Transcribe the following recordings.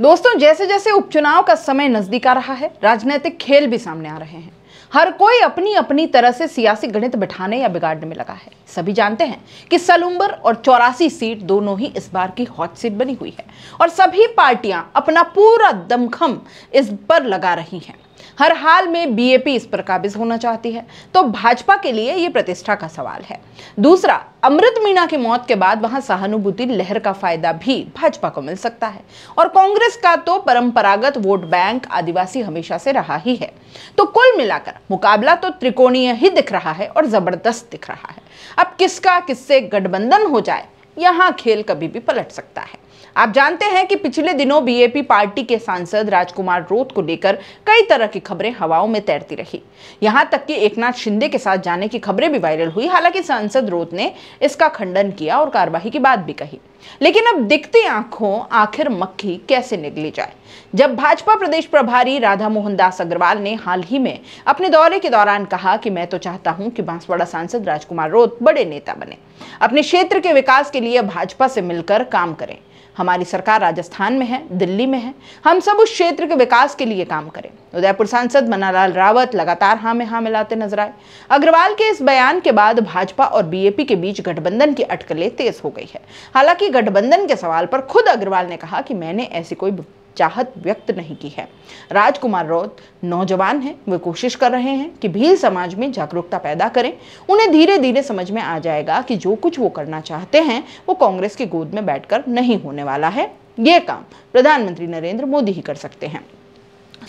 दोस्तों जैसे जैसे उपचुनाव का समय नज़दीक आ रहा है, राजनीतिक खेल भी सामने आ रहे हैं। हर कोई अपनी अपनी तरह से सियासी गणित बिठाने या बिगाड़ने में लगा है। सभी जानते हैं कि सलूम्बर और चौरासी सीट दोनों ही इस बार की हॉट सीट बनी हुई है और सभी पार्टियाँ अपना पूरा दमखम इस पर लगा रही हैं। हर हाल में बीएपी इस पर काबिज होना चाहती है। तो भाजपा के लिए यह प्रतिष्ठा का सवाल है। दूसरा, अमृत मीणा की मौत के बाद वहाँ सहानुभूति लहर का फ़ायदा भी भाजपा को मिल सकता है। और कांग्रेस का तो परंपरागत वोट बैंक आदिवासी हमेशा से रहा ही है। तो कुल मिलाकर मुकाबला तो त्रिकोणीय ही दिख रहा है और ज़बरदस्त दिख रहा है। अब किसका किससे गठबंधन हो जाए, यहाँ खेल कभी भी पलट सकता है। आप जानते हैं कि पिछले दिनों बीएपी पार्टी के सांसद राजकुमार रोत को लेकर कई तरह की खबरें हवाओं में तैरती रही। यहाँ तक कि एकनाथ शिंदे के साथ जाने की खबरें भी वायरल हुई। हालाँकि सांसद रोत ने इसका खंडन किया और कार्यवाही की बात भी कही। लेकिन अब दिखती आँखों, आखिर मक्खी कैसे निकली जाए? जब भाजपा प्रदेश प्रभारी राधा मोहन दास अग्रवाल ने हाल ही में अपने दौरे के दौरान कहा कि मैं तो चाहता हूँ कि बांसवाड़ा सांसद राजकुमार रोत बड़े नेता बने। अपने क्षेत्र के विकास के लिए भाजपा से मिलकर काम करें। हमारी सरकार राजस्थान में है, दिल्ली में है। हम सब उस क्षेत्र के विकास के लिए काम करें। उदयपुर सांसद मनालाल रावत लगातार हाँ में हाँ मिलाते नज़र आए। अग्रवाल के इस बयान के बाद भाजपा और बीएपी के बीच गठबंधन की अटकलें तेज हो गई है। हालाँकि गठबंधन के सवाल पर खुद अग्रवाल ने कहा कि मैंने ऐसी कोई चाहत व्यक्त नहीं की है। राजकुमार रौत नौजवान हैं, वे कोशिश कर रहे हैं कि भील समाज में जागरूकता पैदा करें। उन्हें धीरे धीरे समझ में आ जाएगा कि जो कुछ वो करना चाहते हैं, वो कांग्रेस की गोद में बैठकर नहीं होने वाला है। ये काम प्रधानमंत्री नरेंद्र मोदी ही कर सकते हैं।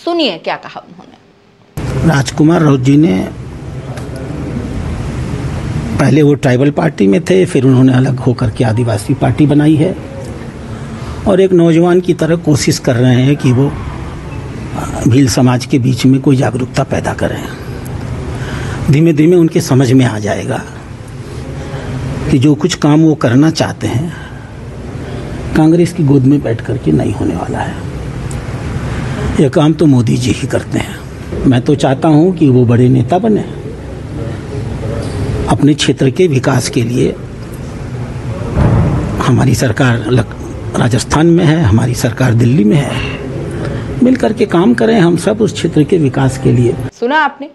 सुनिए क्या कहा उन्होंने। राजकुमार राउत जी ने पहले वो ट्राइबल पार्टी में थे, फिर उन्होंने अलग होकर के आदिवासी पार्टी बनाई है। और एक नौजवान की तरह कोशिश कर रहे हैं कि वो भील समाज के बीच में कोई जागरूकता पैदा करें। धीमे धीमे उनके समझ में आ जाएगा कि जो कुछ काम वो करना चाहते हैं, कांग्रेस की गोद में बैठ करके नहीं होने वाला है। यह काम तो मोदी जी ही करते हैं। मैं तो चाहता हूँ कि वो बड़े नेता बने। अपने क्षेत्र के विकास के लिए हमारी सरकार राजस्थान में है, हमारी सरकार दिल्ली में है। मिलकर के काम करें हम सब उस क्षेत्र के विकास के लिए। सुना आपने?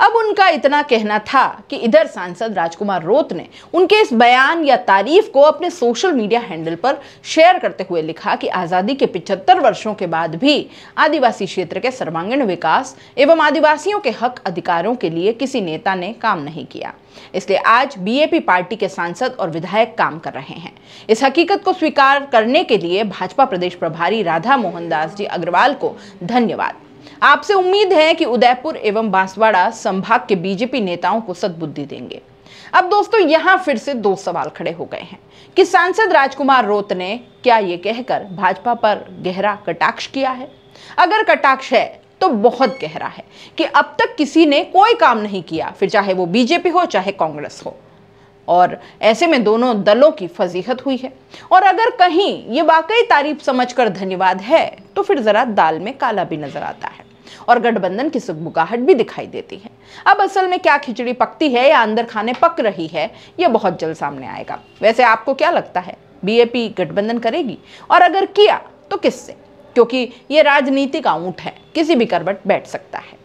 अब उनका इतना कहना था कि इधर सांसद राजकुमार रोत ने उनके इस बयान या तारीफ़ को अपने सोशल मीडिया हैंडल पर शेयर करते हुए लिखा कि आज़ादी के 75 वर्षों के बाद भी आदिवासी क्षेत्र के सर्वांगीण विकास एवं आदिवासियों के हक अधिकारों के लिए किसी नेता ने काम नहीं किया। इसलिए आज बीएपी पार्टी के सांसद और विधायक काम कर रहे हैं। इस हकीकत को स्वीकार करने के लिए भाजपा प्रदेश प्रभारी राधा मोहन दास जी अग्रवाल को धन्यवाद। आपसे उम्मीद है कि उदयपुर एवं बांसवाड़ा संभाग के बीजेपी नेताओं को सद्बुद्धि देंगे। अब दोस्तों, यहाँ फिर से दो सवाल खड़े हो गए हैं। कि सांसद राजकुमार रोत ने क्या ये कहकर भाजपा पर गहरा कटाक्ष किया है? अगर कटाक्ष है तो बहुत गहरा है कि अब तक किसी ने कोई काम नहीं किया, फिर चाहे वो बीजेपी हो, चाहे कांग्रेस हो। और ऐसे में दोनों दलों की फजीहत हुई है। और अगर कहीं ये वाकई तारीफ़ समझकर धन्यवाद है तो फिर जरा दाल में काला भी नज़र आता है और गठबंधन की सुखमुगाहट भी दिखाई देती है। अब असल में क्या खिचड़ी पकती है या अंदर खाने पक रही है यह बहुत जल्द सामने आएगा। वैसे आपको क्या लगता है, बीएपी गठबंधन करेगी? और अगर किया तो किससे? क्योंकि ये राजनीति का ऊँट है, किसी भी करवट बैठ सकता है।